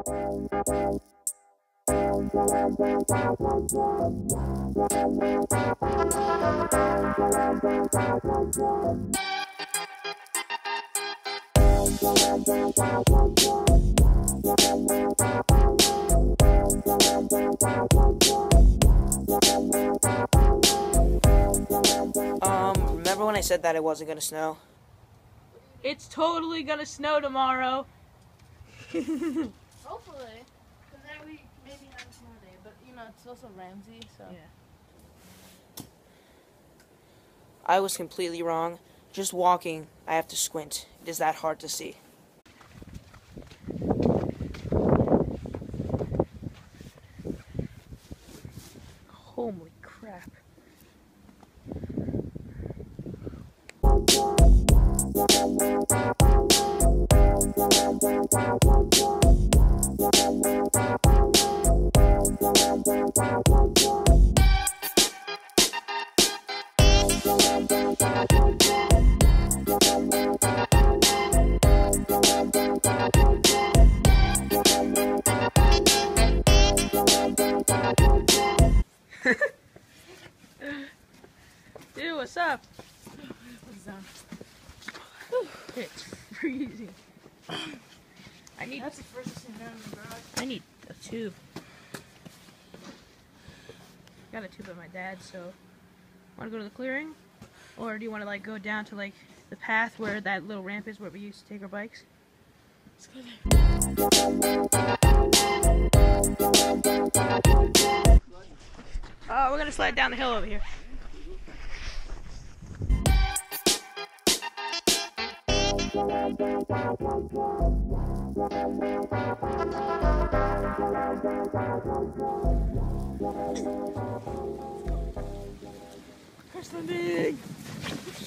Um, remember when I said that it wasn't gonna snow? It's totally gonna snow tomorrow. Hopefully. Because then we maybe have a snow day. But, you know, it's also Ramsey, so. Yeah. I was completely wrong. Just walking, I have to squint. It is that hard to see. Dude, what's up? It's freezing. I need That's the first thing down in the garage. I need a tube. Got a tube at my dad's, so wanna go to the clearing? Or do you wanna like go down to like the path where that little ramp is where we used to take our bikes? Let's go there. Oh, we're gonna slide down the hill over here. Chris landing!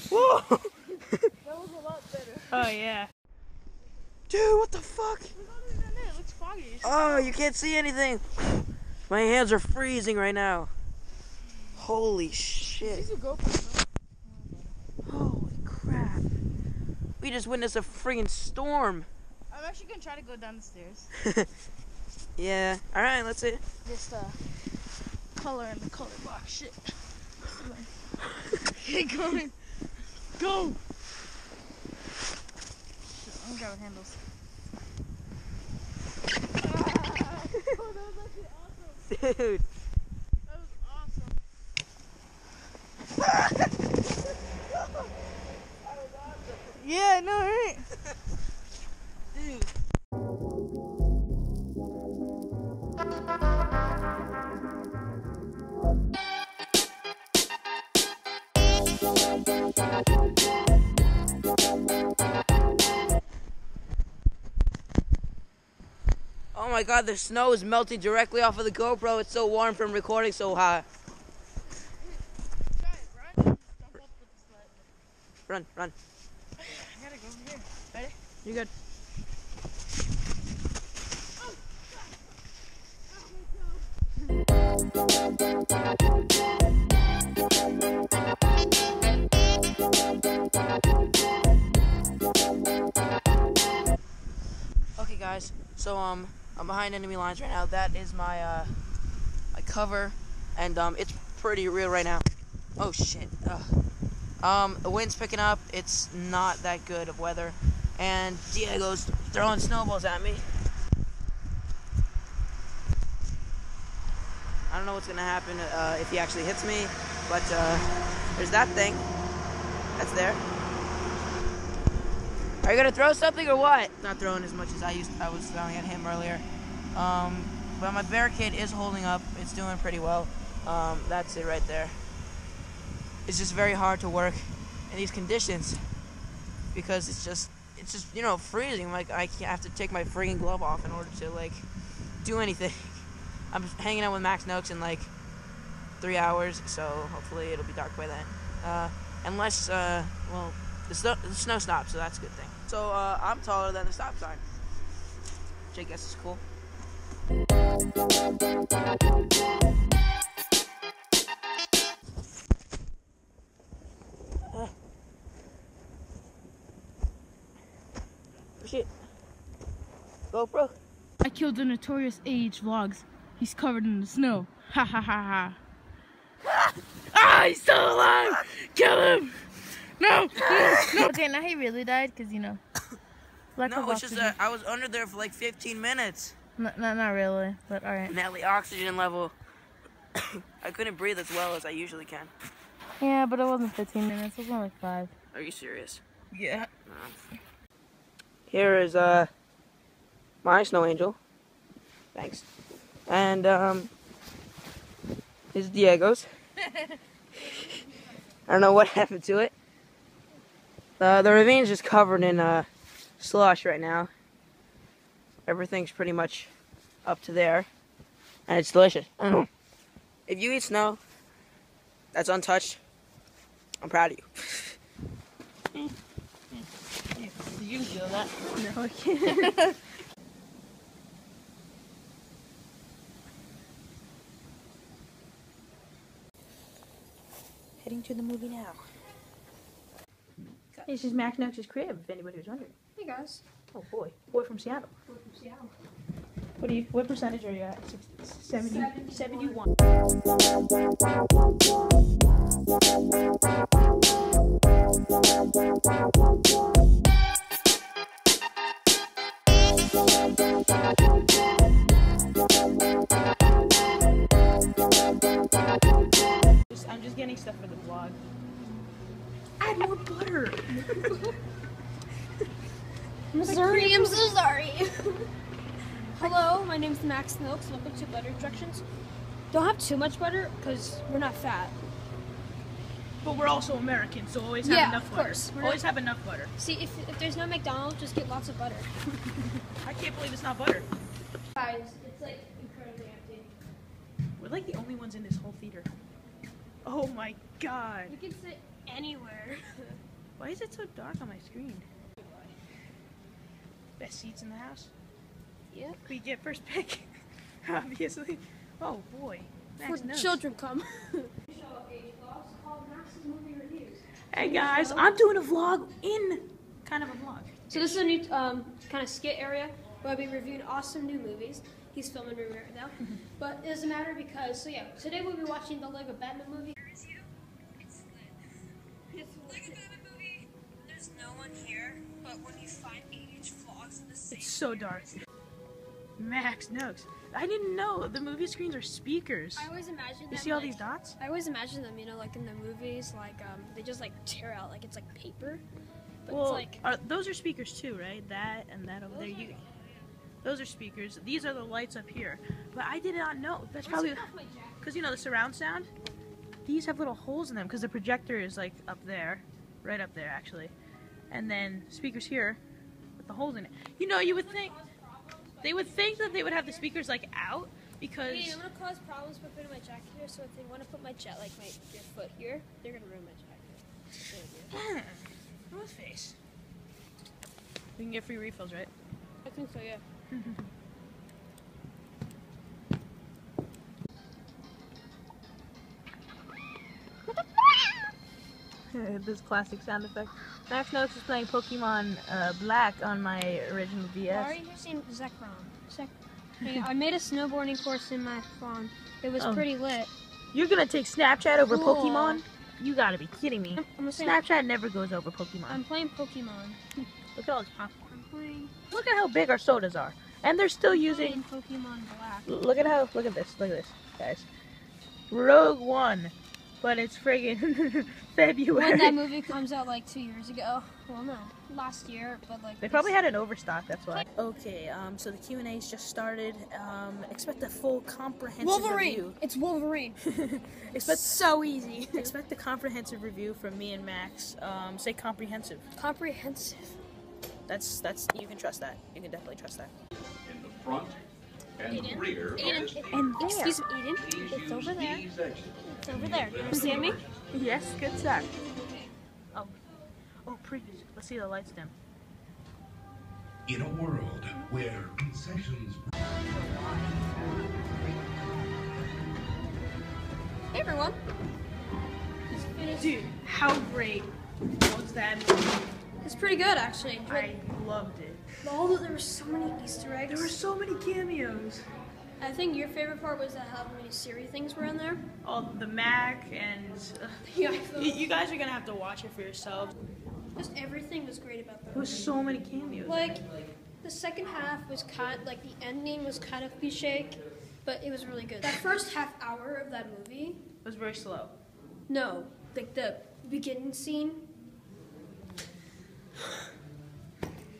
Whoa! That was a lot better. Oh yeah. Dude, what the fuck? Look other than it. It looks foggy. Oh, you can't see anything. My hands are freezing right now. Holy shit. Holy crap. We just witnessed a freaking storm. I'm actually gonna try to go down the stairs. yeah. Alright, let's see. Just uh, color in the color box. Shit. Get going. Go. Shit, I'm grabbing handles. oh, that was actually awesome. Dude. That was awesome. Yeah, no, right? Dude. Oh my god, the snow is melting directly off of the GoPro. It's so warm from recording so high. Try it, run. Jump up with the Run, run. I gotta go over here. Ready? You good? Okay, guys. So um, I'm behind enemy lines right now. That is my uh, my cover, and um, it's pretty real right now. Oh shit. Ugh. Um, the wind's picking up. It's not that good of weather, and Diego's throwing snowballs at me. I don't know what's gonna happen uh, if he actually hits me, but uh, there's that thing. That's there. Are you gonna throw something or what? Not throwing as much as I used. I was throwing at him earlier. Um, but my barricade is holding up. It's doing pretty well. Um, that's it right there. It's just very hard to work in these conditions because it's just it's just you know freezing. Like I have to take my freaking glove off in order to like do anything. I'm hanging out with Max Noakes in like three hours, so hopefully it'll be dark by then. Uh, unless, uh, well, the snow, the snow stops, so that's a good thing. So uh, I'm taller than the stop sign, which I guess is cool. GoPro. I killed the notorious AH Vlogs. He's covered in the snow. Ha ha ha ha. ah, he's still alive! Kill him! No! no. Okay, now he really died because, you know. lack No, of it's just oxygen. that I was under there for like 15 minutes. N- n- not really, but alright. And at the oxygen level, I couldn't breathe as well as I usually can. Yeah, but it wasn't 15 minutes. It was only like 5. Are you serious? Yeah. Here is uh my snow angel. Thanks. And um is Diego's. I don't know what happened to it. Uh, the ravine's just covered in uh slush right now. Everything's pretty much up to there. And it's delicious. if you eat snow that's untouched, I'm proud of you. You can feel that. No, I can't. Heading to the movie now. Hey, this is Max Knox's crib, if anybody was wondering. Hey guys. Oh boy, boy from Seattle. Boy from Seattle. What do you? What percentage are you at? 60, 70, 71. 71. make stuff for the vlog. Add more butter. I'm sorry, I'm so sorry. Hello, my name's Max Milks. Welcome to Butter Instructions. Don't have too much butter because we're not fat. But we're also American, so always have yeah, enough butter. of course. We're always not... have enough butter. See, if, if there's no McDonald's, just get lots of butter. I can't believe it's not butter. Guys, it's like incredibly empty. We're like the only ones in this whole theater. Oh my god. You can sit anywhere. Why is it so dark on my screen? Best seats in the house? Yep. We get first pick, obviously. Oh boy. Max For knows. children come. Hey guys, I'm doing a vlog in kind of a vlog. So this is a new um, kind of skit area where I'll be reviewing awesome new movies. He's filming me right now, but it doesn't matter because so yeah. Today we'll be watching the Lego Batman movie. There's no one here, but when you find vlogs in the same It's so dark. Max knows. I didn't know the movie screens are speakers. I always imagine. You see all like- these dots? I always imagine them, you know, like in the movies, like um, they just like tear out like it's like paper, but Well, it's like are, those are speakers too, right? That and that over there. Are- You, those are speakers. These are the lights up here. But I did not know. That's probably Take off my jacket. because you know the surround sound. These have little holes in them because the projector is like up there, right up there actually, and then speakers here with the holes in it. You know, you would think they would think that they would have the speakers like out because Hey, I'm gonna cause problems by putting my jacket here. So if they want to put my jet, like my your foot here, they're gonna ruin my jacket. Hmm. North Face. We can get free refills, right? I think so, yeah. this classic sound effect. Max Notes is playing Pokemon uh, Black on my original DS. Already have seen Zekrom. Zek- I made a snowboarding course in my phone. It was Oh. pretty lit. You're gonna take Snapchat over Cool. Pokemon? You gotta be kidding me. I'm say Snapchat never goes over Pokemon. I'm playing Pokemon. Look at all this popcorn. Playing, Look at how big our sodas are. And they're still using Pokemon Black. Look at how look at this, look at this, guys. Rogue One. But it's friggin' February. When that movie comes out like two years ago. Well, no, last year, but like. They probably had an overstock, that's why. Okay, um, so the Q and A's just started. Um, expect a full comprehensive Wolverine. review. It's Wolverine. expect so easy. expect a comprehensive review from me and Max. Um, say comprehensive. Comprehensive. That's that's you can trust that. You can definitely trust that. in the front and rear of this And excuse me, Eden. It's over there. It's over there. You understand me? Yes, good sir. Oh. Oh pretty. Let's see the lights dim. In a world where concessions Hey everyone. Dude, how great was that movie? It's pretty good actually. I loved it. Although there were so many Easter eggs. There were so many cameos. I think your favorite part was that how many Siri things were in there. Oh, the Mac and uh, Yeah, you, guys are gonna have to watch it for yourselves. just everything was great about that. There was so many cameos. Like the second half was kind like the ending was kind of cliche, but it was really good. That first half hour of that movie, was very slow. no, like the beginning scene.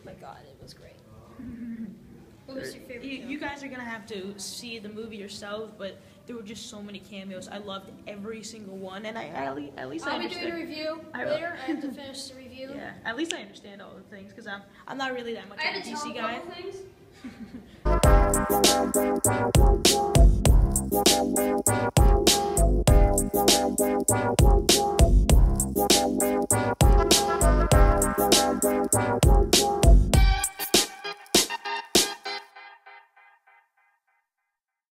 My God, it was great. What was your favorite? You, you guys are gonna have to see the movie yourselves, but there were just so many cameos. I loved every single one, and I, I at least, at least I I'll be doing a understand. review I later. I have to finish the review. Yeah, at least I understand all the things because I'm I'm not really that much I of a had to tell DC him a guy. couple things.